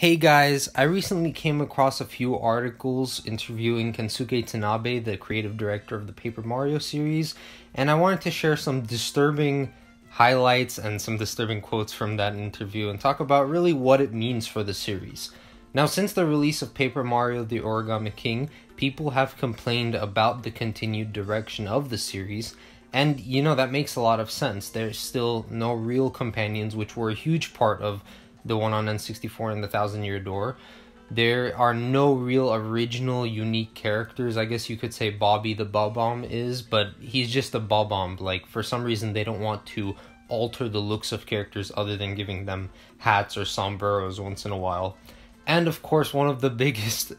Hey guys, I recently came across a few articles interviewing Kensuke Tanabe, the creative director of the Paper Mario series, and I wanted to share some disturbing highlights and some disturbing quotes from that interview and talk about really what it means for the series. Now, since the release of Paper Mario the Origami King, people have complained about the continued direction of the series, and you know, that makes a lot of sense. There's still no real companions, which were a huge part of the one on N64 and the Thousand Year Door. There are no real original unique characters. I guess you could say Bobby the Bob-omb is, but he's just a Bob-omb. Like for some reason they don't want to alter the looks of characters other than giving them hats or sombreros once in a while. And of course, one of the biggest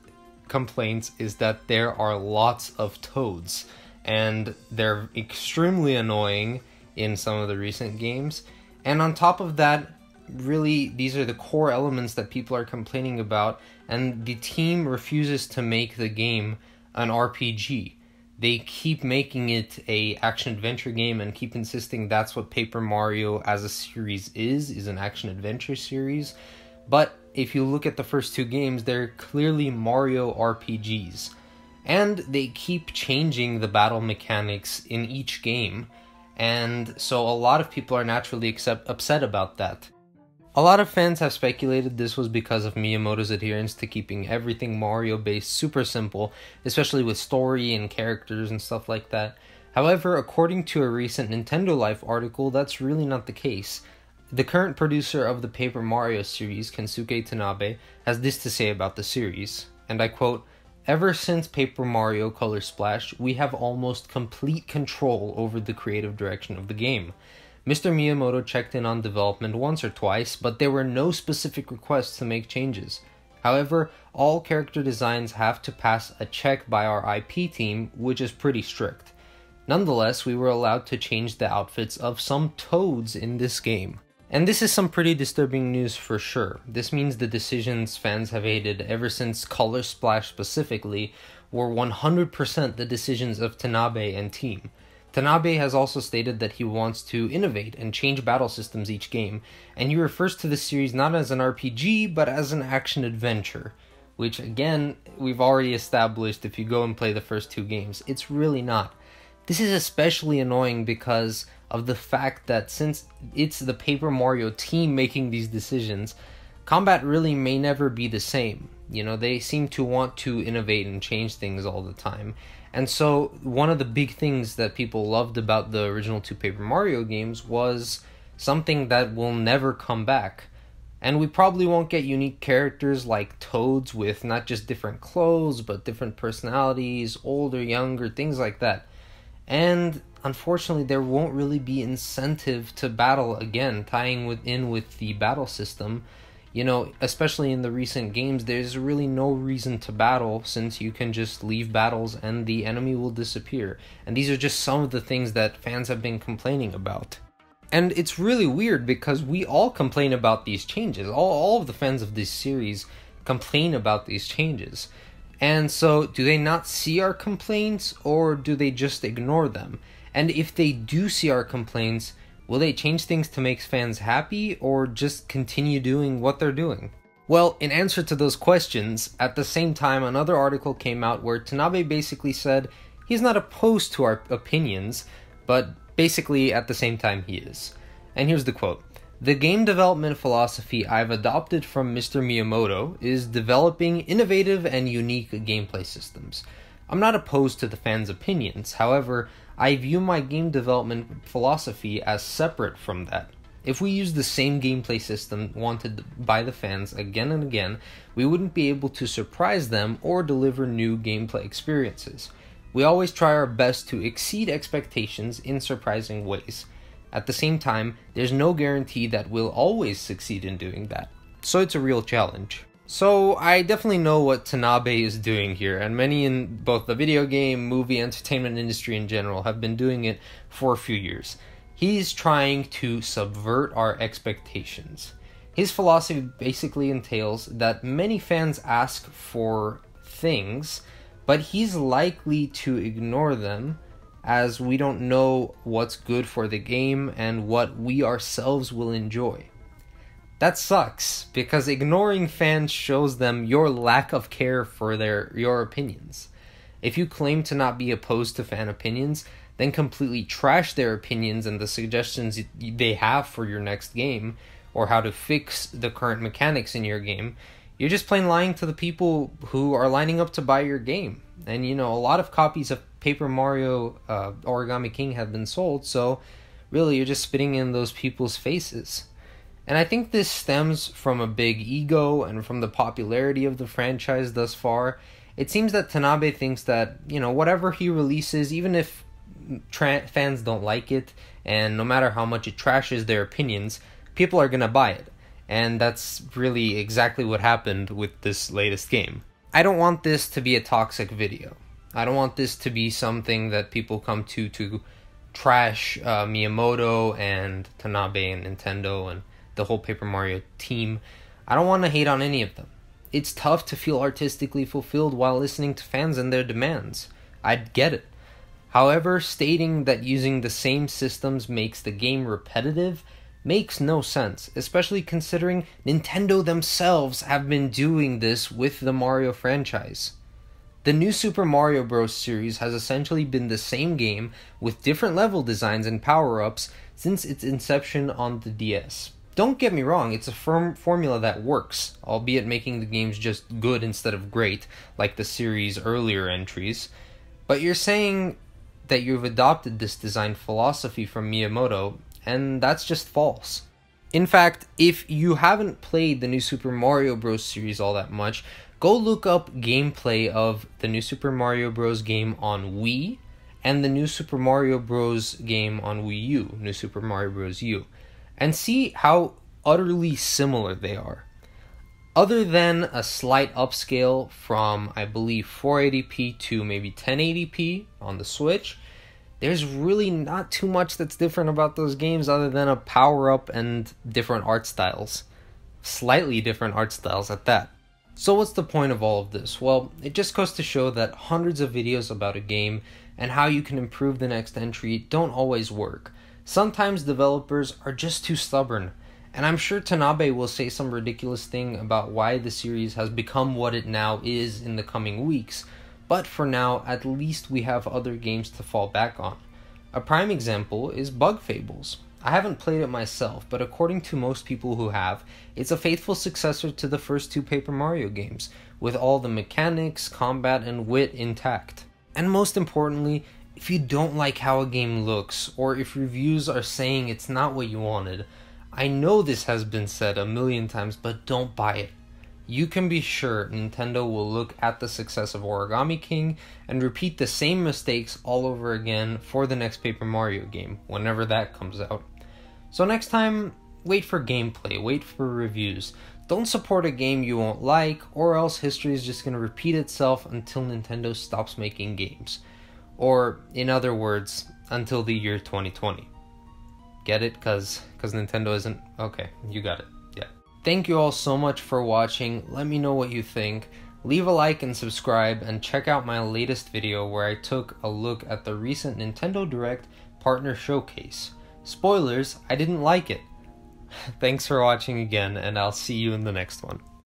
complaints is that there are lots of toads and they're extremely annoying in some of the recent games. And on top of that, really these are the core elements that people are complaining about and the team refuses to make the game an RPG. They keep making it a action adventure game and keep insisting that's what Paper Mario as a series is, is an action adventure series. But if you look at the first two games, they're clearly Mario RPGs. And they keep changing the battle mechanics in each game. And so a lot of people are naturally upset about that. A lot of fans have speculated this was because of Miyamoto's adherence to keeping everything Mario based super simple, especially with story and characters and stuff like that. However, according to a recent Nintendo Life article, that's really not the case. The current producer of the Paper Mario series, Kensuke Tanabe, has this to say about the series, and I quote, Ever since Paper Mario Color Splash, we have almost complete control over the creative direction of the game. Mr. Miyamoto checked in on development once or twice, but there were no specific requests to make changes. However, all character designs have to pass a check by our IP team, which is pretty strict. Nonetheless, we were allowed to change the outfits of some toads in this game. And this is some pretty disturbing news for sure. This means the decisions fans have hated ever since Color Splash specifically were 100% the decisions of Tanabe and team. Tanabe has also stated that he wants to innovate and change battle systems each game, and he refers to the series not as an RPG but as an action adventure, which again, we've already established if you go and play the first two games. It's really not. This is especially annoying because of the fact that since it's the Paper Mario team making these decisions, combat really may never be the same. You know, they seem to want to innovate and change things all the time. And so, one of the big things that people loved about the original two Paper Mario games was something that will never come back. And we probably won't get unique characters like Toads with not just different clothes, but different personalities, older, younger, things like that. And unfortunately, there won't really be incentive to battle again, tying with, in with the battle system you know, especially in the recent games, there's really no reason to battle since you can just leave battles and the enemy will disappear. And these are just some of the things that fans have been complaining about. And it's really weird because we all complain about these changes. All, all of the fans of this series complain about these changes. And so, do they not see our complaints or do they just ignore them? And if they do see our complaints, Will they change things to make fans happy or just continue doing what they're doing? Well, in answer to those questions, at the same time, another article came out where Tanabe basically said he's not opposed to our opinions, but basically at the same time he is. And here's the quote The game development philosophy I've adopted from Mr. Miyamoto is developing innovative and unique gameplay systems. I'm not opposed to the fans' opinions, however, I view my game development philosophy as separate from that. If we use the same gameplay system wanted by the fans again and again, we wouldn't be able to surprise them or deliver new gameplay experiences. We always try our best to exceed expectations in surprising ways. At the same time, there's no guarantee that we'll always succeed in doing that. So it's a real challenge. So I definitely know what Tanabe is doing here, and many in both the video game, movie, entertainment industry in general have been doing it for a few years. He's trying to subvert our expectations. His philosophy basically entails that many fans ask for things, but he's likely to ignore them as we don't know what's good for the game and what we ourselves will enjoy. That sucks because ignoring fans shows them your lack of care for their your opinions. If you claim to not be opposed to fan opinions, then completely trash their opinions and the suggestions they have for your next game or how to fix the current mechanics in your game, you're just plain lying to the people who are lining up to buy your game. And you know, a lot of copies of Paper Mario uh, Origami King have been sold, so really you're just spitting in those people's faces. And I think this stems from a big ego and from the popularity of the franchise thus far. It seems that Tanabe thinks that, you know, whatever he releases, even if tra- fans don't like it, and no matter how much it trashes their opinions, people are gonna buy it. And that's really exactly what happened with this latest game. I don't want this to be a toxic video. I don't want this to be something that people come to to trash uh, Miyamoto and Tanabe and Nintendo and the whole Paper Mario team. I don't want to hate on any of them. It's tough to feel artistically fulfilled while listening to fans and their demands. I'd get it. However, stating that using the same systems makes the game repetitive makes no sense, especially considering Nintendo themselves have been doing this with the Mario franchise. The new Super Mario Bros. series has essentially been the same game with different level designs and power ups since its inception on the DS. Don't get me wrong, it's a firm formula that works, albeit making the games just good instead of great, like the series' earlier entries. But you're saying that you've adopted this design philosophy from Miyamoto, and that's just false. In fact, if you haven't played the new Super Mario Bros. series all that much, go look up gameplay of the new Super Mario Bros. game on Wii and the new Super Mario Bros. game on Wii U, New Super Mario Bros. U, and see how utterly similar they are. Other than a slight upscale from, I believe, 480p to maybe 1080p on the Switch, there's really not too much that's different about those games other than a power up and different art styles. Slightly different art styles at that. So, what's the point of all of this? Well, it just goes to show that hundreds of videos about a game and how you can improve the next entry don't always work. Sometimes developers are just too stubborn, and I'm sure Tanabe will say some ridiculous thing about why the series has become what it now is in the coming weeks, but for now, at least we have other games to fall back on. A prime example is Bug Fables. I haven't played it myself, but according to most people who have, it's a faithful successor to the first two Paper Mario games, with all the mechanics, combat, and wit intact. And most importantly, if you don't like how a game looks, or if reviews are saying it's not what you wanted, I know this has been said a million times, but don't buy it. You can be sure Nintendo will look at the success of Origami King and repeat the same mistakes all over again for the next Paper Mario game, whenever that comes out. So next time, wait for gameplay, wait for reviews. Don't support a game you won't like, or else history is just going to repeat itself until Nintendo stops making games. Or, in other words, until the year 2020. Get it? Because cause Nintendo isn't. Okay, you got it. Yeah. Thank you all so much for watching. Let me know what you think. Leave a like and subscribe, and check out my latest video where I took a look at the recent Nintendo Direct Partner Showcase. Spoilers, I didn't like it. Thanks for watching again, and I'll see you in the next one.